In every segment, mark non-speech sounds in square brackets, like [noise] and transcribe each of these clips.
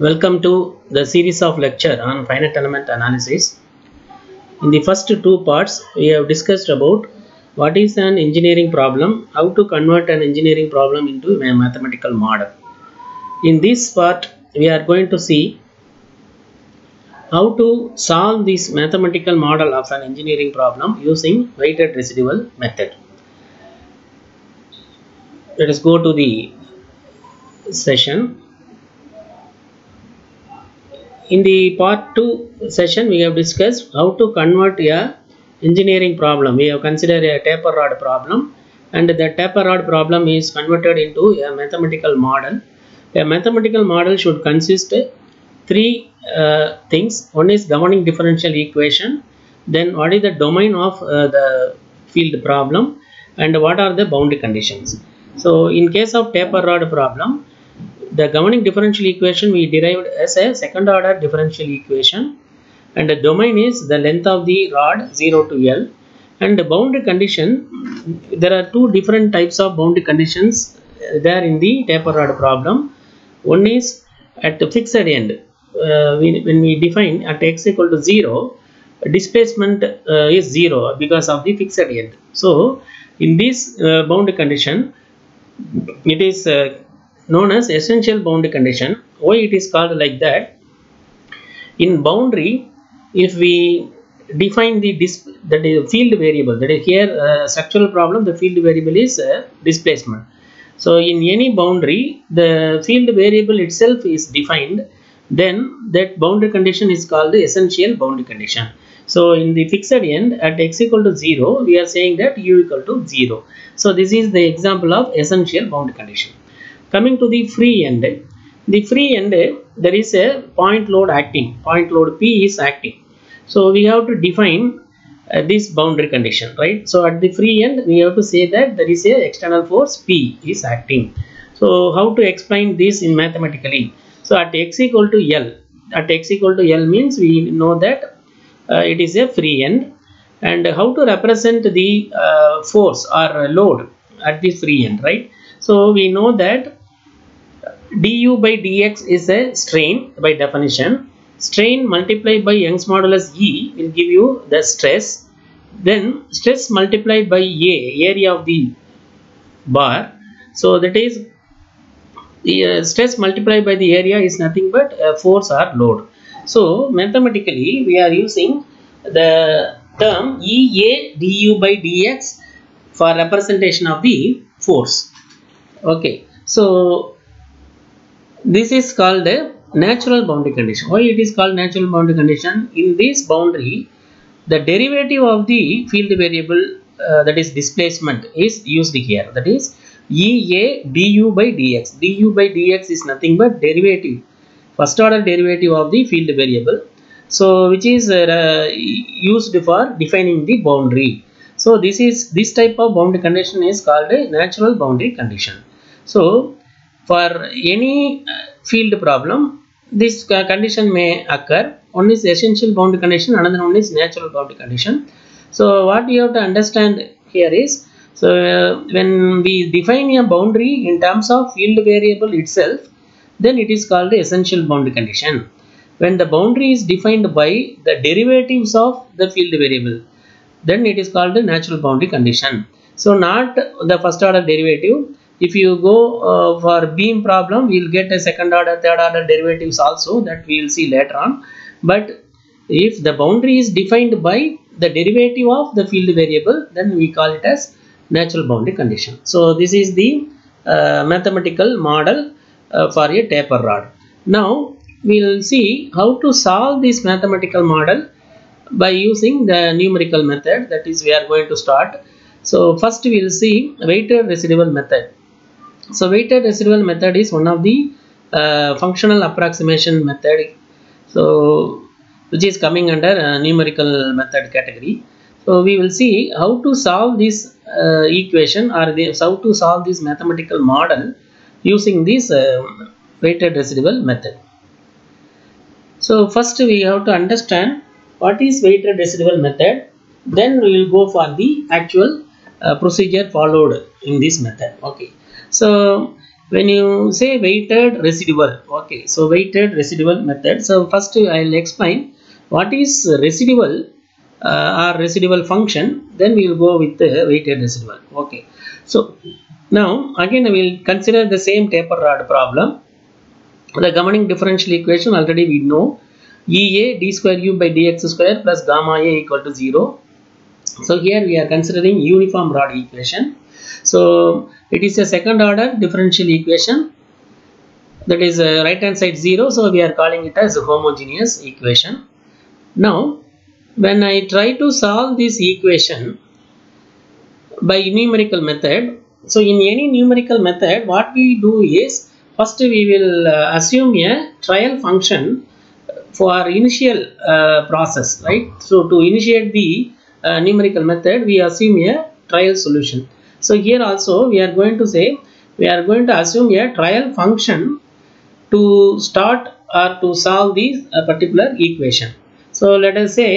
Welcome to the series of lecture on finite element analysis. In the first two parts, we have discussed about what is an engineering problem, how to convert an engineering problem into a mathematical model. In this part, we are going to see how to solve this mathematical model of an engineering problem using weighted residual method. Let us go to the session in the part 2 session we have discussed how to convert a engineering problem. We have considered a taper rod problem. And the taper rod problem is converted into a mathematical model. A mathematical model should consist three uh, things. One is governing differential equation. Then what is the domain of uh, the field problem? And what are the boundary conditions? So in case of taper rod problem the governing differential equation we derived as a second order differential equation. And the domain is the length of the rod 0 to L. And the boundary condition there are two different types of boundary conditions there in the taper rod problem. One is at the fixed end uh, when we define at x equal to 0 displacement uh, is 0 because of the fixed end. So in this uh, boundary condition it is known as essential boundary condition. Why it is called like that? In boundary if we define the dis that is field variable that is here uh, structural problem the field variable is uh, displacement. So in any boundary the field variable itself is defined then that boundary condition is called the essential boundary condition. So in the fixed end at x equal to 0 we are saying that u equal to 0 so this is the example of essential boundary condition coming to the free end. The free end there is a point load acting. Point load p is acting. So we have to define uh, this boundary condition right? So at the free end we have to say that there is a external force p is acting. So how to explain this in mathematically? So at x equal to l at x equal to l means we know that uh, it is a free end. And how to represent the uh, force or load at the free end right? So we know that du by dx is a strain by definition. Strain multiplied by Young's modulus E will give you the stress. Then stress multiplied by A area of the bar. So that is the uh, stress multiplied by the area is nothing but uh, force or load. So mathematically we are using the term EA du by dx for representation of the force. Okay. So this is called a natural boundary condition. Why it is called natural boundary condition? In this boundary the derivative of the field variable uh, that is displacement is used here. That is ea du by dx. Du by dx is nothing but derivative. First order derivative of the field variable. So which is uh, used for defining the boundary. So this is this type of boundary condition is called a natural boundary condition. So for any field problem this condition may occur. One is essential boundary condition another one is natural boundary condition. So what you have to understand here is so uh, when we define a boundary in terms of field variable itself then it is called the essential boundary condition. When the boundary is defined by the derivatives of the field variable then it is called the natural boundary condition. So not the first order derivative if you go uh, for beam problem we will get a second order third order derivatives also that we will see later on. But if the boundary is defined by the derivative of the field variable then we call it as natural boundary condition. So this is the uh, mathematical model uh, for a taper rod. Now we will see how to solve this mathematical model by using the numerical method that is we are going to start. So first we will see weighted residual method so weighted residual method is one of the uh, functional approximation method. So which is coming under uh, numerical method category. So we will see how to solve this uh, equation or the, how to solve this mathematical model using this weighted residual method. So first we have to understand what is weighted residual method. Then we will go for the actual procedure followed in this method. Okay so when you say weighted residual okay so weighted residual method. So first i'll explain what is residual uh, or residual function. Then we will go with the weighted residual okay. So now again we will consider the same taper rod problem. The governing differential equation already we know. Ea d square u by dx square plus gamma a equal to 0 so here we are considering uniform rod equation. So it is a second order differential equation. That is uh, right hand side 0 so we are calling it as a homogeneous equation. Now when I try to solve this equation by numerical method so in any numerical method what we do is first we will uh, assume a trial function for initial uh, process right? So to initiate the uh, numerical method we assume a trial solution so here also we are going to say we are going to assume a trial function to start or to solve this uh, particular equation. So let us say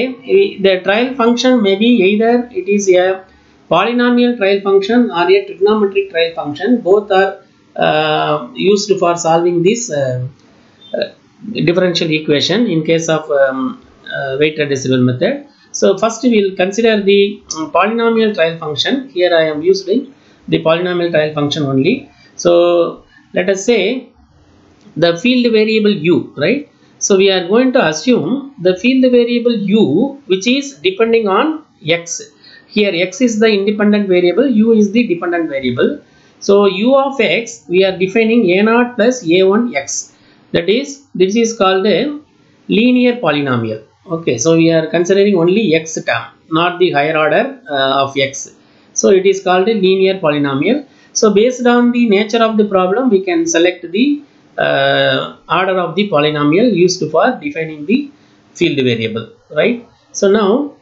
the trial function may be either it is a polynomial trial function or a trigonometric trial function. Both are uh, used for solving this uh, uh, differential equation in case of um, weighted residual method so first we will consider the um, polynomial trial function here I am using the polynomial trial function only so let us say the field variable u right so we are going to assume the field variable u which is depending on x. Here x is the independent variable, u is the dependent variable. So u of x we are defining a0 plus a1 x. That is this is called a linear polynomial. Okay, so we are considering only x term, not the higher order uh, of x. So it is called a linear polynomial. So based on the nature of the problem, we can select the uh, order of the polynomial used for defining the field variable right so now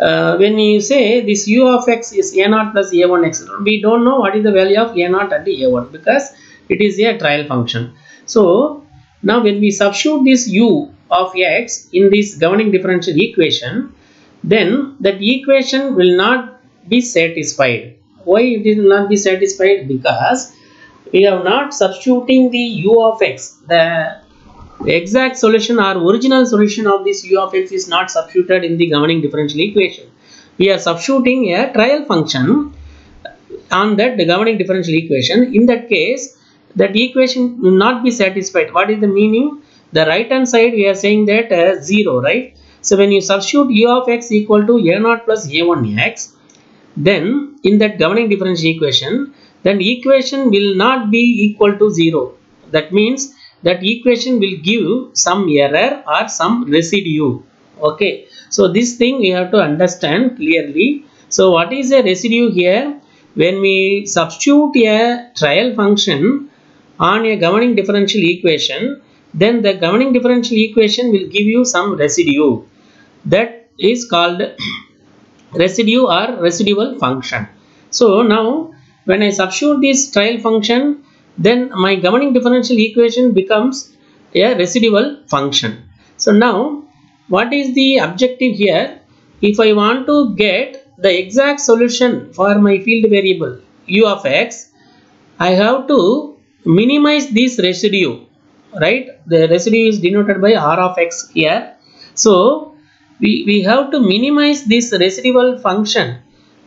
uh, when you say this u of x is a0 plus a1x we don't know what is the value of a0 and a1 because it is a trial function so now when we substitute this u of x in this governing differential equation then that equation will not be satisfied. Why it will not be satisfied? Because we are not substituting the u of x. The exact solution or original solution of this u of x is not substituted in the governing differential equation. We are substituting a trial function on that governing differential equation. In that case that equation will not be satisfied. What is the meaning? The right hand side we are saying that uh, 0 right? So when you substitute u of x equal to a0 plus a1x then in that governing differential equation then equation will not be equal to 0 that means that equation will give some error or some residue. Okay? So this thing we have to understand clearly. So what is a residue here? When we substitute a trial function on a governing differential equation then the governing differential equation will give you some residue that is called [coughs] residue or residual function so now when I substitute this trial function then my governing differential equation becomes a residual function. So now what is the objective here? If I want to get the exact solution for my field variable u of x, I have to minimize this residue, right? The residue is denoted by r of x here. So we, we have to minimize this residual function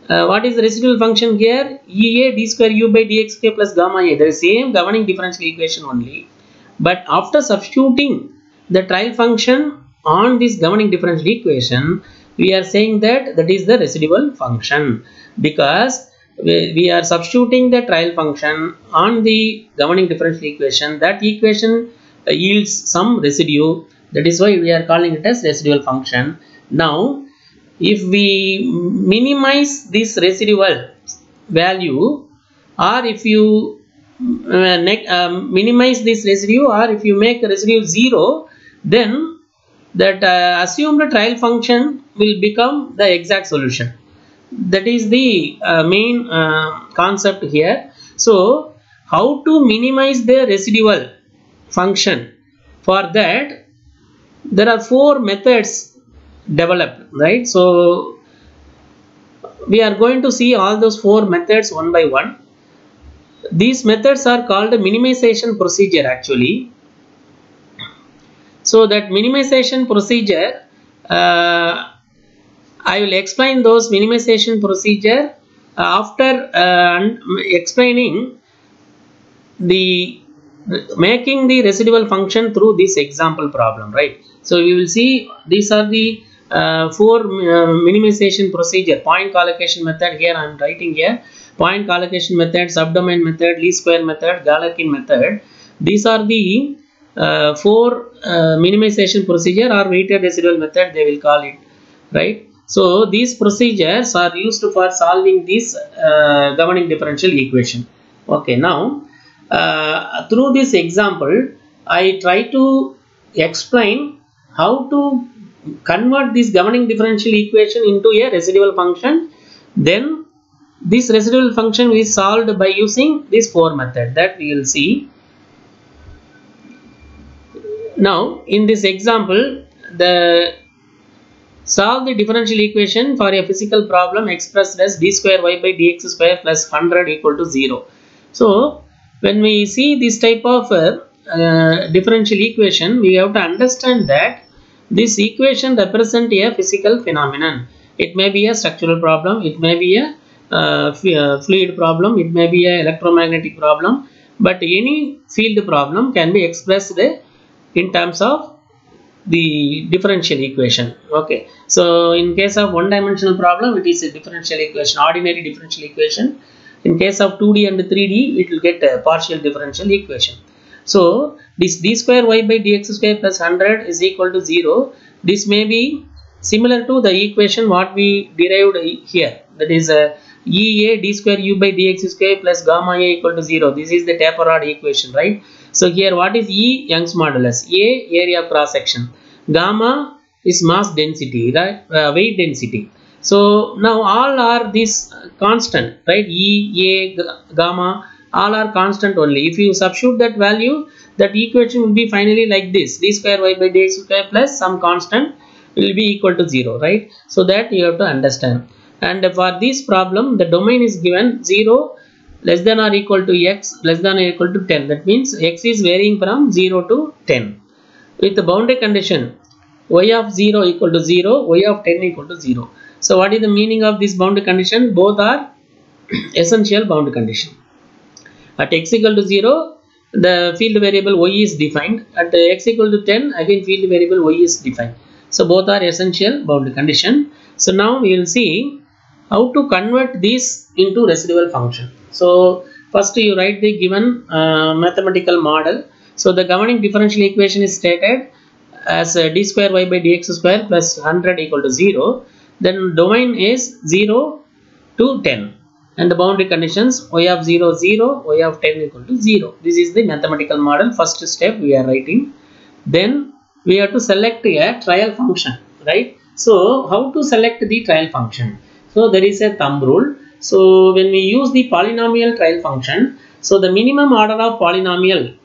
uh, what is the residual function here? Ea d square u by dx square plus gamma a. The same governing differential equation only. But after substituting the trial function on this governing differential equation, we are saying that that is the residual function because we, are substituting the trial function on the governing differential equation. That equation uh, yields some residue. That is why we are calling it as residual function. Now if we minimize this residual value or if you uh, um, minimize this residue or if you make residue 0 then that uh, assumed trial function will become the exact solution that is the uh, main uh, concept here. So how to minimize the residual function? For that there are four methods developed right? So we are going to see all those four methods one by one. These methods are called minimization procedure actually. So that minimization procedure uh, I will explain those minimization procedure. After uh, explaining the making the residual function through this example problem right? So we will see these are the uh, four uh, minimization procedure. Point collocation method here I am writing here. Point collocation method subdomain method least square method Galerkin method. These are the uh, four uh, minimization procedure or weighted residual method they will call it right so these procedures are used for solving this uh, governing differential equation. Okay now uh, through this example I try to explain how to convert this governing differential equation into a residual function. Then this residual function is solved by using this four method that we will see. Now in this example the solve the differential equation for a physical problem expressed as d square y by dx square plus 100 equal to 0 so when we see this type of uh, uh, differential equation we have to understand that this equation represent a physical phenomenon. It may be a structural problem it may be a uh, fluid problem it may be an electromagnetic problem but any field problem can be expressed in terms of the differential equation. Okay. So in case of one dimensional problem it is a differential equation ordinary differential equation. In case of 2d and 3d it will get a partial differential equation. So this d square y by dx square plus 100 is equal to 0 this may be similar to the equation what we derived here. That is uh, a ea d square u by dx square plus gamma a equal to 0 this is the taper rod equation right so here what is e? Young's modulus. A area cross section. Gamma is mass density right? Uh, weight density. So now all are this constant right? E a gamma all are constant only. If you substitute that value that equation will be finally like this. D square y by dx square plus some constant will be equal to 0 right? So that you have to understand. And for this problem the domain is given 0 less than or equal to x less than or equal to 10 that means x is varying from 0 to 10 with the boundary condition y of 0 equal to 0 y of 10 equal to 0 so what is the meaning of this boundary condition? Both are [clears throat] essential boundary condition. At x equal to 0 the field variable y is defined. At x equal to 10 again field variable y is defined. So both are essential boundary condition. So now we will see how to convert this into residual function so first you write the given uh, mathematical model. So the governing differential equation is stated as uh, d square y by dx square plus 100 equal to 0 then domain is 0 to 10 and the boundary conditions y of 0 0 y of 10 equal to 0 this is the mathematical model first step we are writing. Then we have to select a trial function right? So how to select the trial function? So there is a thumb rule so when we use the polynomial trial function so the minimum order of polynomial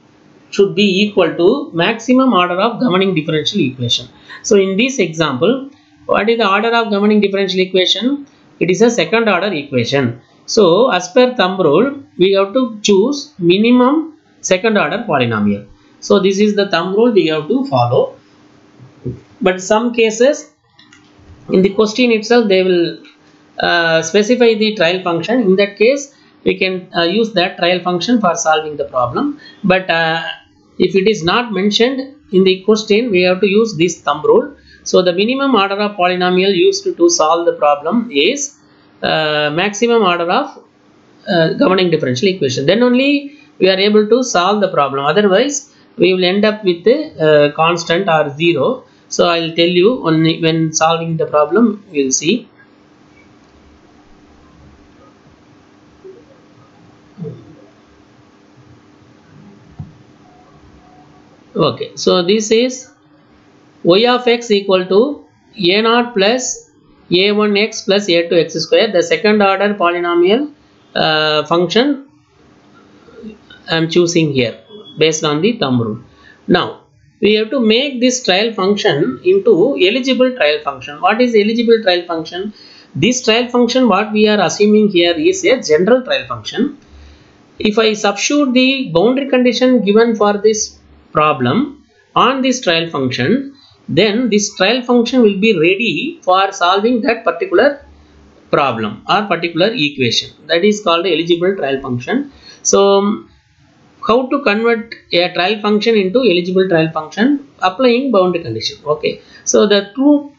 should be equal to maximum order of governing differential equation. So in this example what is the order of governing differential equation? It is a second order equation. So as per thumb rule we have to choose minimum second order polynomial. So this is the thumb rule we have to follow. But some cases in the question itself they will uh, specify the trial function. In that case we can uh, use that trial function for solving the problem. But uh, if it is not mentioned in the question we have to use this thumb rule. So the minimum order of polynomial used to solve the problem is uh, maximum order of uh, governing differential equation. Then only we are able to solve the problem. Otherwise we will end up with a constant or zero. So i will tell you only when solving the problem we will see okay so this is y of x equal to a naught plus a1x plus a2x square. The second order polynomial uh, function I am choosing here based on the thumb rule. Now we have to make this trial function into eligible trial function. What is eligible trial function? This trial function what we are assuming here is a general trial function. If I substitute the boundary condition given for this problem on this trial function then this trial function will be ready for solving that particular problem or particular equation. That is called eligible trial function. So um, how to convert a trial function into eligible trial function? Applying boundary condition. Okay. So the two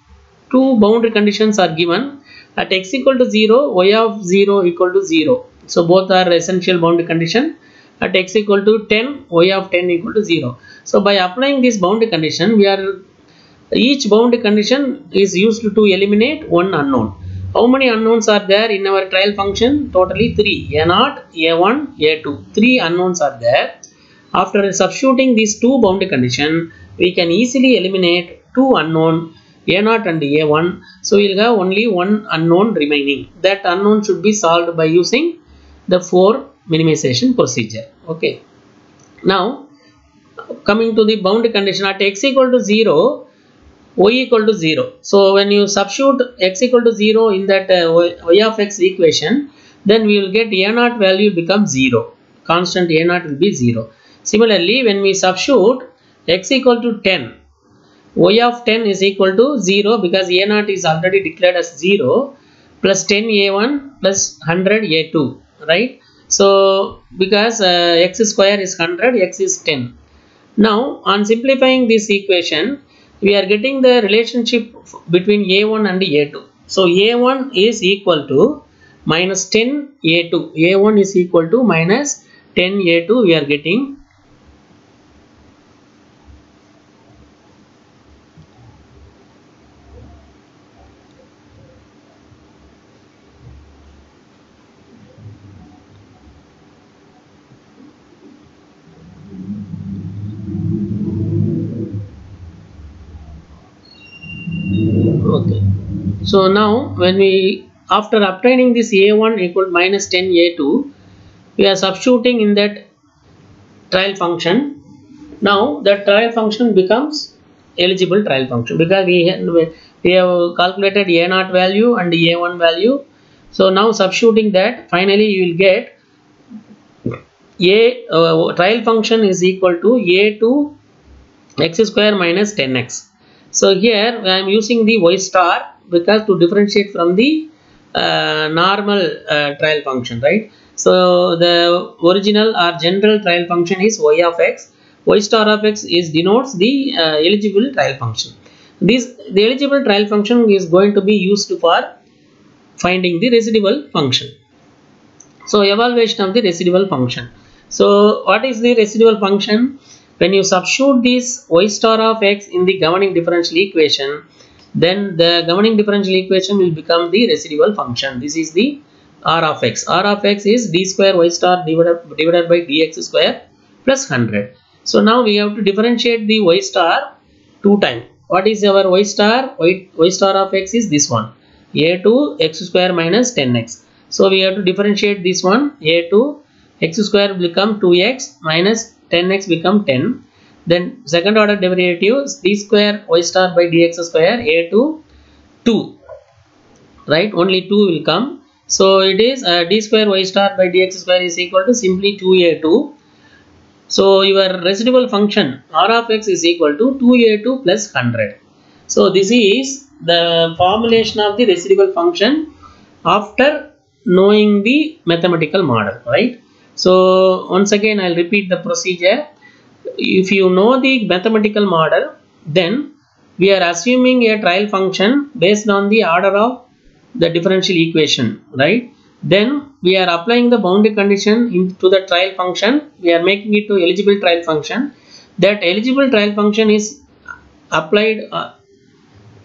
two boundary conditions are given. At x equal to 0 y of 0 equal to 0 so both are essential boundary condition at x equal to 10 y of 10 equal to 0 so by applying this boundary condition we are each boundary condition is used to eliminate one unknown. How many unknowns are there in our trial function? Totally 3 a naught a1 a2 three unknowns are there. After substituting these two boundary condition we can easily eliminate two unknown a0 and a1 so we'll have only one unknown remaining. That unknown should be solved by using the four minimization procedure. Okay. Now coming to the boundary condition at x equal to 0 y equal to 0 so when you substitute x equal to 0 in that uh, y of x equation then we will get a naught value become 0 constant a naught will be 0 similarly when we substitute x equal to 10 y of 10 is equal to 0 because a naught is already declared as 0 plus 10 a1 plus 100 a2 right so because uh, x square is 100 x is 10 now on simplifying this equation we are getting the relationship between a1 and a2 so a1 is equal to minus 10 a2 a1 is equal to minus 10 a2 we are getting so now when we after obtaining this a1 equal minus 10 a2 we are substituting in that trial function. Now the trial function becomes eligible trial function because we have, we have calculated a naught value and a1 value. So now substituting that finally you will get a uh, trial function is equal to a2 x square minus 10x so here I am using the y star because to differentiate from the uh, normal uh, trial function, right? So the original or general trial function is y of x. y star of x is denotes the uh, eligible trial function. This the eligible trial function is going to be used for finding the residual function. So evaluation of the residual function. So what is the residual function? when you substitute this y star of x in the governing differential equation then the governing differential equation will become the residual function. This is the r of x. r of x is d square y star divided, divided by dx square plus 100 so now we have to differentiate the y star two times what is our y star? Y, y star of x is this one. A2 x square minus 10x so we have to differentiate this one. A2 x square become 2x minus 10x become 10 then second order derivative d square y star by dx square a to 2 right? Only 2 will come. So it is uh, d square y star by dx square is equal to simply 2a2 so your residual function r of x is equal to 2a2 plus 100 so this is the formulation of the residual function after knowing the mathematical model. Right? So once again I'll repeat the procedure if you know the mathematical model then we are assuming a trial function based on the order of the differential equation right? Then we are applying the boundary condition into the trial function. We are making it to eligible trial function. That eligible trial function is applied uh,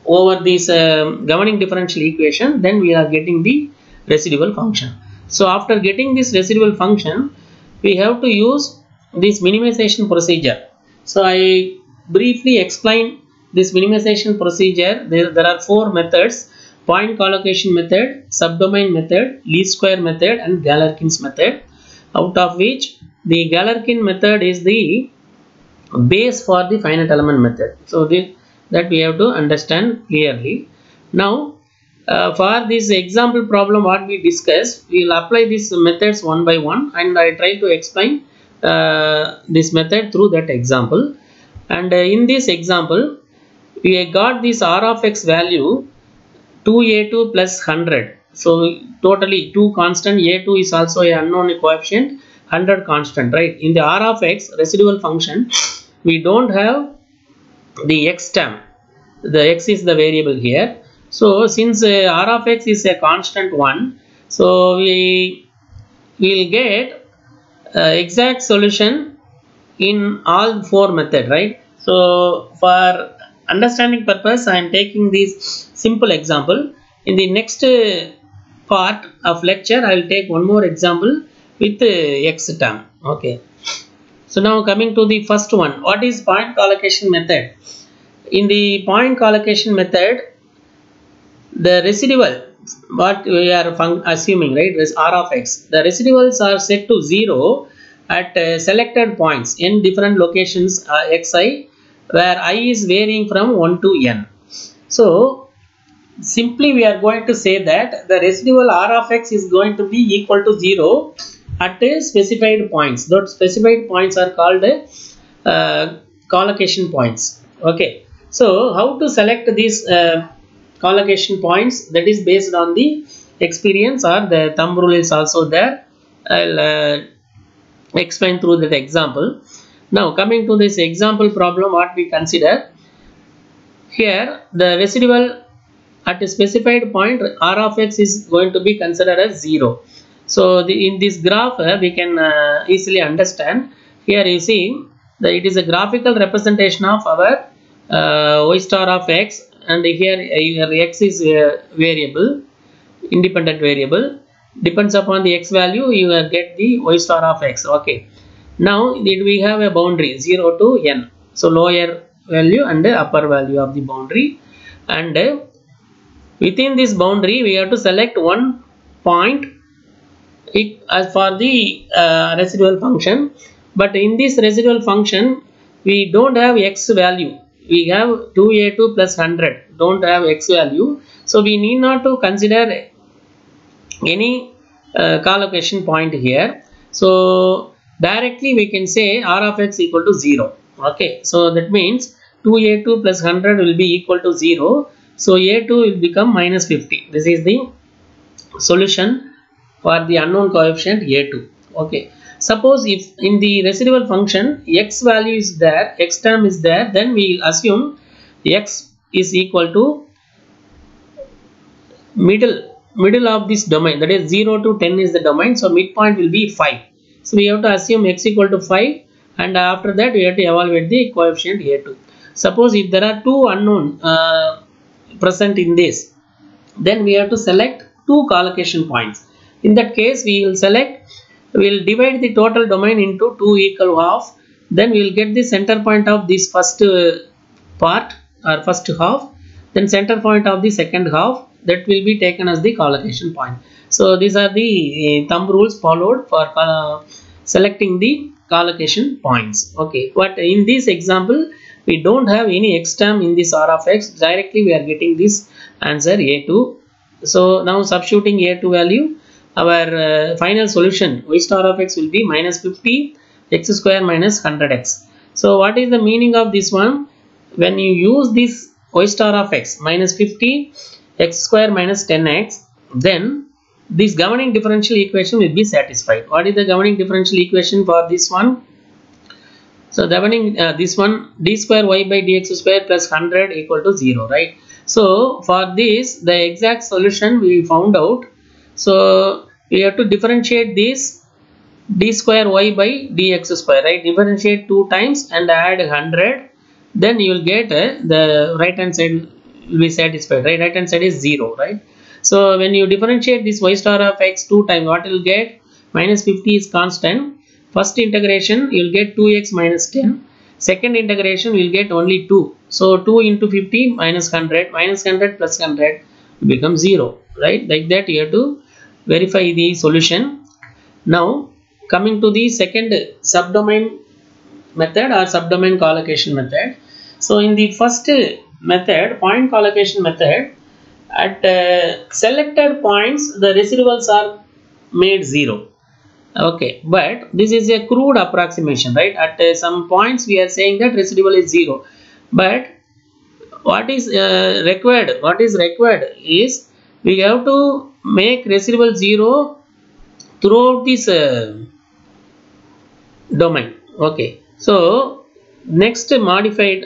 over this uh, governing differential equation. Then we are getting the residual function. So after getting this residual function we have to use this minimization procedure. So i briefly explain this minimization procedure. There, there are four methods. Point collocation method subdomain method least square method and galerkin's method. Out of which the galerkin method is the base for the finite element method. So the, that we have to understand clearly. Now uh, for this example problem what we discussed we will apply these methods one by one and I try to explain this method through that example. And uh, in this example we got this r of x value 2a2 plus 100 so totally 2 constant a2 is also a unknown coefficient 100 constant right? In the r of x residual function we don't have the x term. The x is the variable here. So since uh, r of x is a constant one so we will get uh, exact solution in all four method right? So for understanding purpose i am taking this simple example. In the next part of lecture i will take one more example with uh, x term okay? So now coming to the first one. What is point collocation method? In the point collocation method the residual what we are assuming right is r of x. The residuals are set to 0 at uh, selected points in different locations uh, xi where i is varying from 1 to n. So simply we are going to say that the residual r of x is going to be equal to 0 at uh, specified points. Those specified points are called uh, collocation points. Okay. So how to select these uh, collocation points that is based on the experience or the thumb rule is also there. I'll uh, explain through that example. Now coming to this example problem what we consider? Here the residual at a specified point r of x is going to be considered as 0 so the, in this graph uh, we can uh, easily understand. Here you see that it is a graphical representation of our uh, y star of x and here your x is a variable independent variable. Depends upon the x value you will get the y star of x. Okay. Now we have a boundary 0 to n. So lower value and upper value of the boundary. And within this boundary we have to select one point as for the uh, residual function. But in this residual function we don't have x value we have 2a2 plus 100 don't have x value. So we need not to consider any uh, collocation point here. So directly we can say r of x equal to 0 okay. So that means 2a2 plus 100 will be equal to 0 so a2 will become minus 50 this is the solution for the unknown coefficient a2 okay suppose if in the residual function x value is there x term is there then we will assume x is equal to middle middle of this domain. That is 0 to 10 is the domain so midpoint will be 5 so we have to assume x equal to 5 and after that we have to evaluate the coefficient a2 suppose if there are two unknown uh, present in this then we have to select two collocation points. In that case we will select we will divide the total domain into two equal half. Then we will get the center point of this first uh, part or first half. Then center point of the second half. That will be taken as the collocation point. So these are the uh, thumb rules followed for uh, selecting the collocation points. Okay. But in this example we don't have any x term in this r of x. Directly we are getting this answer a2 so now substituting a2 value our uh, final solution y star of x will be minus 50 x square minus 100x so what is the meaning of this one? When you use this y star of x minus 50 x square minus 10x then this governing differential equation will be satisfied. What is the governing differential equation for this one? So governing uh, this one d square y by dx square plus 100 equal to 0 right? So for this the exact solution we found out so we have to differentiate this d square y by dx square right? Differentiate two times and add 100 then you will get uh, the right hand side will be satisfied right? Right hand side is 0 right? So when you differentiate this y star of x two times what you will get? Minus 50 is constant. First integration you will get 2x minus 10 second integration will get only 2 so 2 into 50 minus 100 minus 100 plus 100 becomes 0 right? Like that you have to verify the solution. Now coming to the second subdomain method or subdomain collocation method. So in the first method point collocation method at uh, selected points the residuals are made zero. Okay but this is a crude approximation right? At uh, some points we are saying that residual is zero. But what is uh, required what is required is we have to make residual zero throughout this uh, domain. Okay. So next modified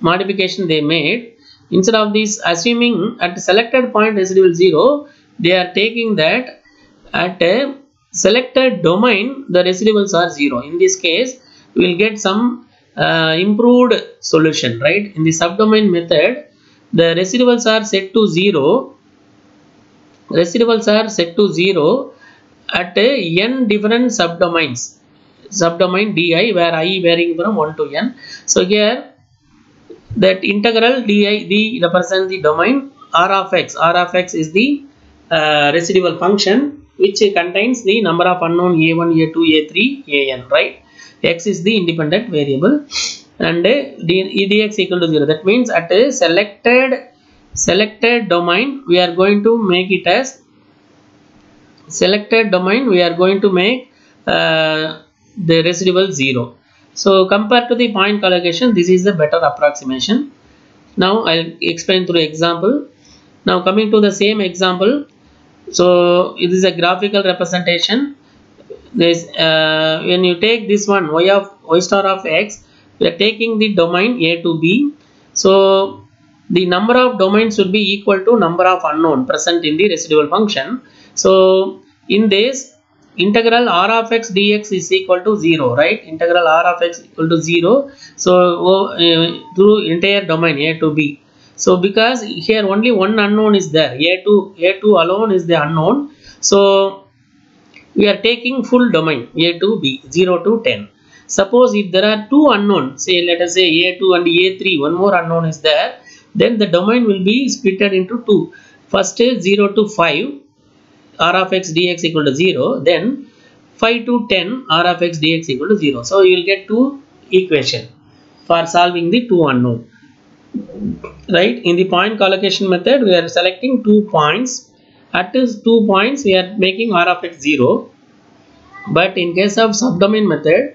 modification they made instead of this assuming at selected point residual zero they are taking that at a selected domain the residuals are zero. In this case we will get some uh, improved solution right? In the subdomain method the residuals are set to zero residuals are set to zero at a n different subdomains. Subdomain di where i varying from 1 to n. So here that integral di d represents the domain r of x. R of x is the uh, residual function which contains the number of unknown a1 a2 a3 an right? X is the independent variable. And uh, dx equal to 0 that means at a selected selected domain we are going to make it as selected domain we are going to make uh, the residual 0 so compared to the point collocation this is the better approximation. Now i'll explain through example. Now coming to the same example so it is a graphical representation. This uh, when you take this one y of y star of x we are taking the domain a to b. So the number of domains should be equal to number of unknown present in the residual function. So in this integral r of x dx is equal to 0 right? Integral r of x equal to 0 so uh, through entire domain a to b. So because here only one unknown is there a2 a2 alone is the unknown. So we are taking full domain a to b 0 to 10 suppose if there are two unknown say let us say a2 and a3 one more unknown is there then the domain will be splitted into two. First is 0 to 5 r of x dx equal to 0 then 5 to 10 r of x dx equal to 0 so you will get two equation for solving the two unknown. Right? In the point collocation method we are selecting two points. At these two points we are making r of x 0 but in case of subdomain method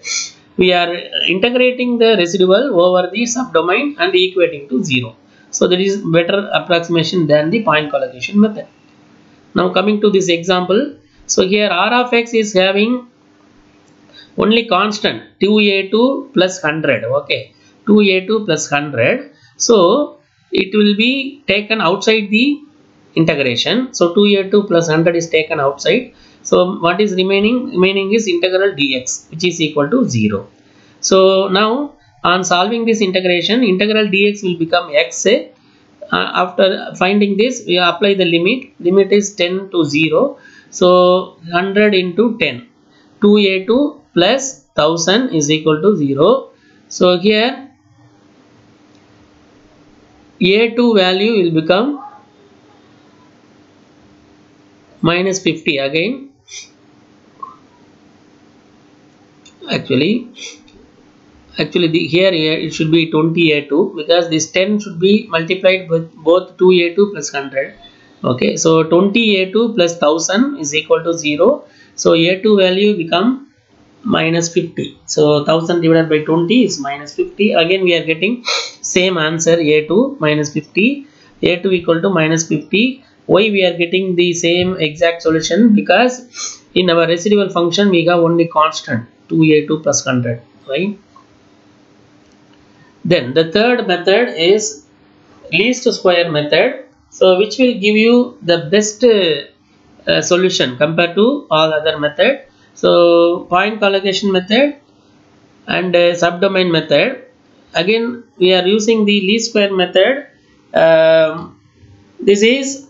we are integrating the residual over the subdomain and equating to 0 so that is better approximation than the point collocation method. Now coming to this example. So here r of x is having only constant 2a2 plus 100 okay? 2a2 plus 100 so it will be taken outside the integration. So 2a2 plus 100 is taken outside. So what is remaining? Remaining is integral dx which is equal to 0 so now on solving this integration integral dx will become x uh, after finding this we apply the limit. Limit is 10 to 0 so 100 into 10 2a2 plus 1000 is equal to 0 so here a2 value will become minus 50 again. Actually actually the here, it should be 20a2 because this 10 should be multiplied with both 2a2 plus 100 okay so 20a2 plus 1000 is equal to 0 so a2 value become minus 50 so 1000 divided by 20 is minus 50 again we are getting same answer a2 minus 50 a2 equal to minus 50 why we are getting the same exact solution? Because in our residual function we have only constant 2a2 plus 100 right then the third method is least square method. So which will give you the best uh, uh, solution compared to all other method. So point collocation method and uh, subdomain method. Again we are using the least square method. Um, this is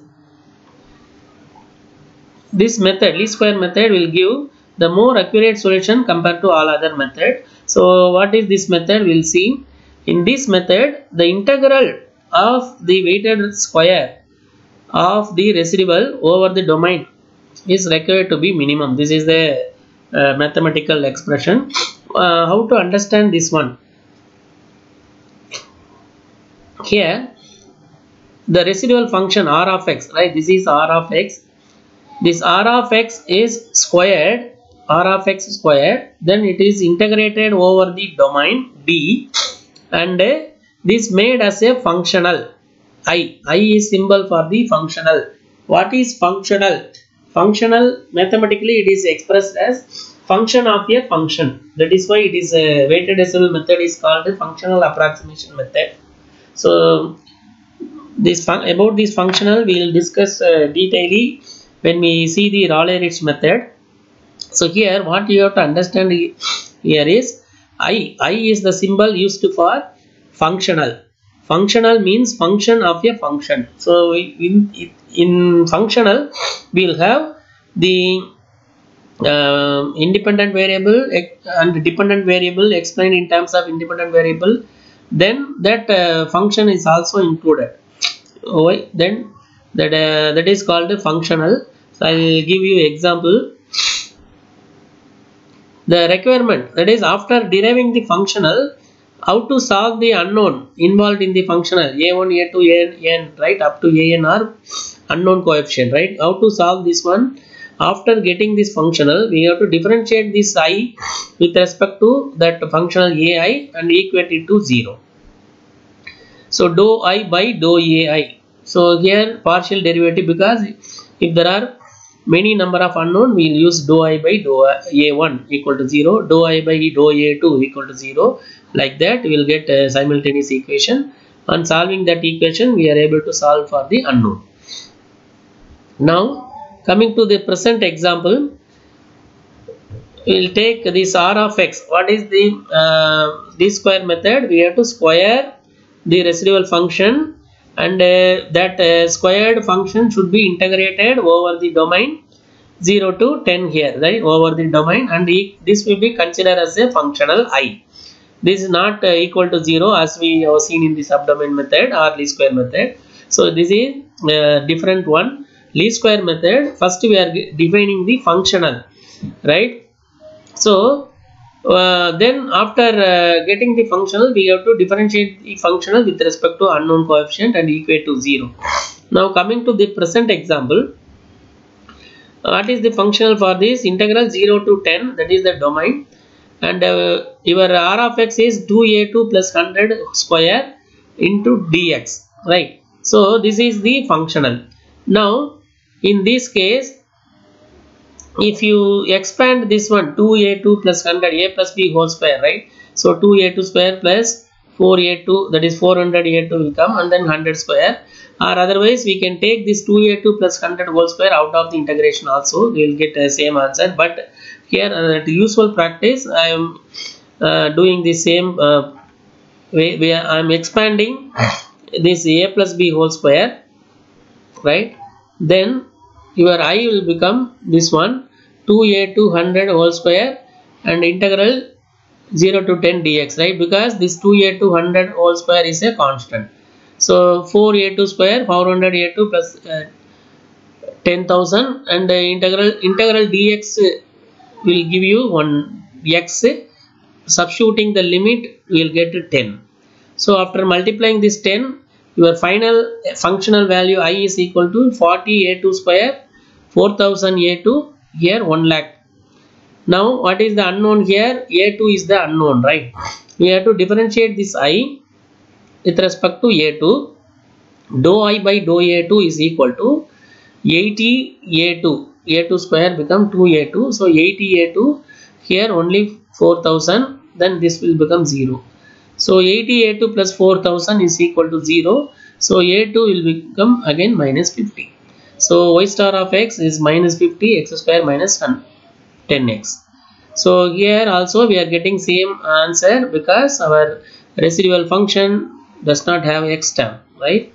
this method least square method will give the more accurate solution compared to all other method. So what is this method? We'll see in this method the integral of the weighted square of the residual over the domain is required to be minimum. This is the uh, mathematical expression. Uh, how to understand this one? Here the residual function r of x right? This is r of x. This r of x is squared r of x squared. Then it is integrated over the domain d and this made as a functional. I. I is symbol for the functional. What is functional? Functional mathematically it is expressed as function of a function. That is why it is a weighted decimal method is called functional approximation method. So this about this functional we will discuss uh, when we see the Rayleigh-Ritz method. So here what you have to understand here is i i is the symbol used for functional. Functional means function of a function. So in in functional we will have the uh, independent variable and dependent variable explained in terms of independent variable. Then that uh, function is also included. Oh, then that uh, that is called functional. So i will give you example the requirement that is after deriving the functional how to solve the unknown involved in the functional a1 a2 an, right up to an are unknown coefficient right? How to solve this one? After getting this functional we have to differentiate this i with respect to that functional ai and equate it to 0 so dou i by dou ai so here partial derivative because if there are many number of unknown we will use dou i by dou a1 equal to 0 dou i by dou a2 equal to 0 like that we will get a simultaneous equation. On solving that equation we are able to solve for the unknown. Now coming to the present example we will take this r of x. What is the uh, d square method? We have to square the residual function and uh, that uh, squared function should be integrated over the domain 0 to 10 here right over the domain. And e this will be considered as a functional i. This is not uh, equal to 0 as we have seen in the subdomain method or least square method. So this is a different one. Least square method first we are defining the functional right. So uh, then after uh, getting the functional we have to differentiate the functional with respect to unknown coefficient and equate to 0 now coming to the present example what is the functional for this? Integral 0 to 10 that is the domain. And uh, your r of x is 2a2 plus 100 square into dx right? So this is the functional. Now in this case if you expand this one 2a2 plus 100 a plus b whole square right? So 2a2 square plus 4a2 that is 400a2 will come and then 100 square. Or otherwise we can take this 2a2 plus 100 whole square out of the integration also. We will get the same answer. But here uh, the practice i am uh, doing the same uh, way where i am expanding this a plus b whole square right? Then your i will become this one 2a to 100 whole square and integral 0 to 10 dx right? Because this 2a to 100 whole square is a constant. So 4a2 square 400a2 plus uh, 10000 and the integral integral dx will give you one x. Substituting the limit we will get 10 so after multiplying this 10 your final functional value i is equal to 40 a2 square 4000 a2 here 1 lakh. Now what is the unknown here? A2 is the unknown right? We have to differentiate this i with respect to a2 dou i by dou a2 is equal to 80 a2 a2 square become 2a2 so 80 a2 here only 4000 then this will become 0 so 80 a2 plus 4000 is equal to 0 so a2 will become again minus 50 so y star of x is minus 50 x square minus 10x so here also we are getting same answer because our residual function does not have x term right?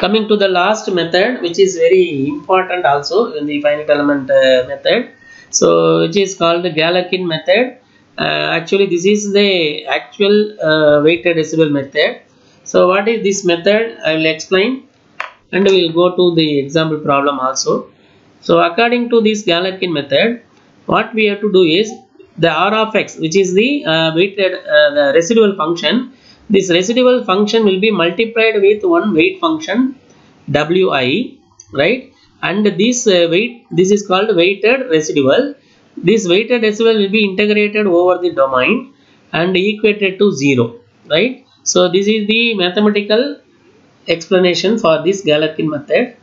Coming to the last method which is very important also in the finite element uh, method. So which is called the Galerkin method. Uh, actually this is the actual uh, weighted residual method. So what is this method? I will explain and we will go to the example problem also. So according to this Galerkin method what we have to do is the r of x which is the uh, weighted uh, the residual function. This residual function will be multiplied with one weight function wi right? And this uh, weight this is called weighted residual. This weighted residual will be integrated over the domain and equated to 0 right? So this is the mathematical explanation for this Galerkin method.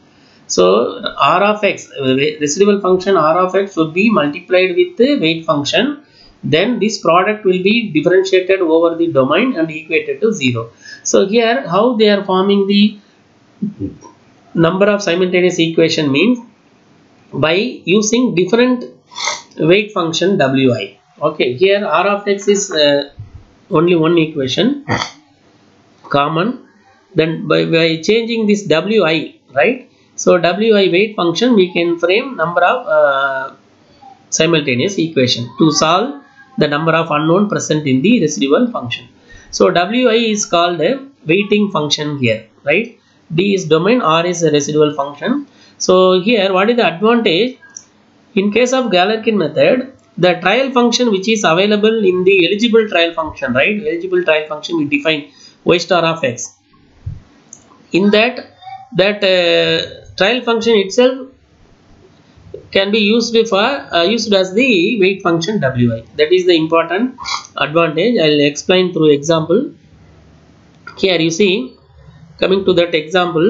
So r of x residual function r of x should be multiplied with the weight function. Then this product will be differentiated over the domain and equated to 0 so here how they are forming the number of simultaneous equation means by using different weight function wi okay here r of x is uh, only one equation common then by, by changing this wi right? So wi weight function we can frame number of uh, simultaneous equation to solve the number of unknown present in the residual function. So wi is called a weighting function here right? D is domain r is a residual function. So here what is the advantage? In case of Galerkin method the trial function which is available in the eligible trial function right? Eligible trial function we define y star of x in that that uh, trial function itself can be used for uh, used as the weight function wi that is the important advantage. I'll explain through example. Here you see coming to that example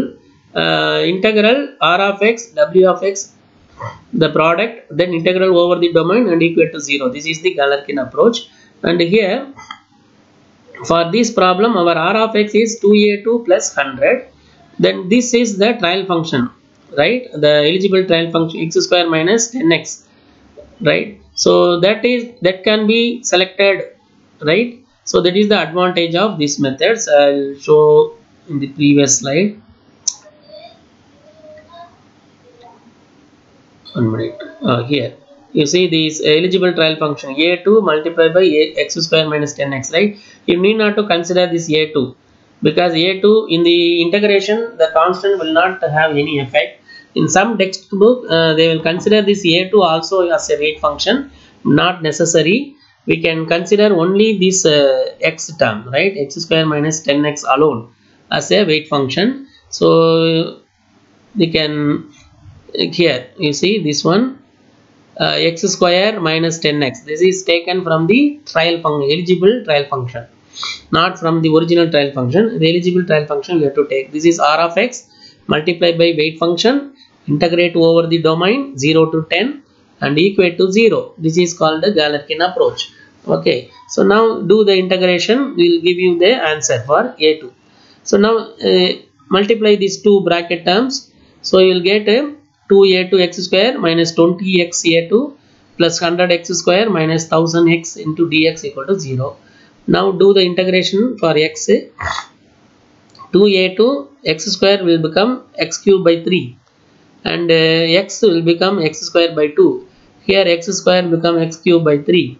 uh, integral r of x w of x the product then integral over the domain and equal to 0 this is the Galerkin approach. And here for this problem our r of x is 2a2 plus 100 then this is the trial function right? The eligible trial function x square minus 10x right? So that is that can be selected right? So that is the advantage of this methods i'll show in the previous slide. One minute. Uh, here. You see this eligible trial function a2 multiplied by a, x square minus 10x right? You need not to consider this a2 because a2 in the integration the constant will not have any effect. In some textbook uh, they will consider this a2 also as a weight function not necessary. We can consider only this uh, x term right? X square minus 10x alone as a weight function. So we can here you see this one uh, x square minus 10x this is taken from the trial function eligible trial function not from the original trial function. The eligible trial function we have to take. This is r of x multiplied by weight function integrate over the domain 0 to 10 and equate to 0 this is called the Galerkin approach. Okay. So now do the integration. We will give you the answer for a2 so now uh, multiply these two bracket terms. So you will get a 2a2 x square minus 20x a2 plus 100x square minus 1000x into dx equal to 0 now do the integration for x. 2a2 x square will become x cube by 3 and uh, x will become x square by 2 here x square become x cube by 3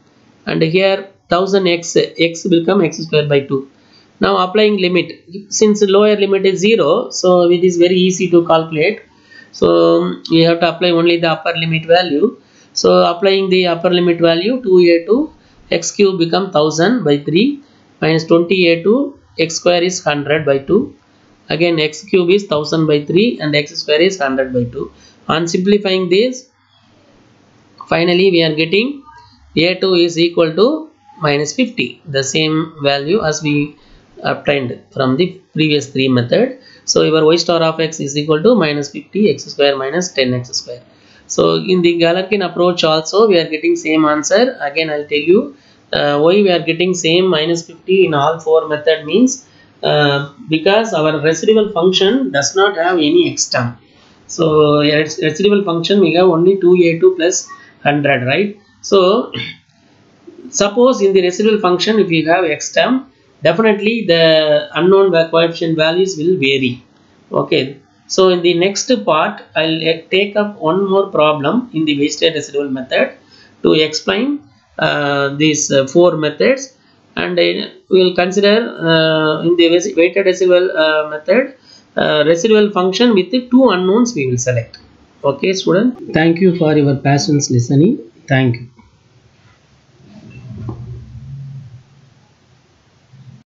and here 1000x x will become x square by 2 now applying limit. Since lower limit is 0 so it is very easy to calculate. So we have to apply only the upper limit value. So applying the upper limit value 2a2 x cube become 1000 by 3 minus 20a2 x square is 100 by 2 again x cube is 1000 by 3 and x square is 100 by 2 on simplifying this. Finally we are getting a2 is equal to minus 50 the same value as we obtained from the previous three method. So your y star of x is equal to minus 50 x square minus 10 x square so in the Galerkin approach also we are getting same answer. Again I'll tell you uh, why we are getting same minus 50 in all four method means uh, because our residual function does not have any x term so residual function we have only 2a2 plus 100 right? So suppose in the residual function if you have x term definitely the unknown coefficient values will vary. Okay so in the next part i'll take up one more problem in the weighted residual method to explain uh, these uh, four methods. And uh, we will consider uh, in the weighted residual uh, method uh, residual function with the two unknowns we will select. Okay student? Thank you for your patience listening. Thank you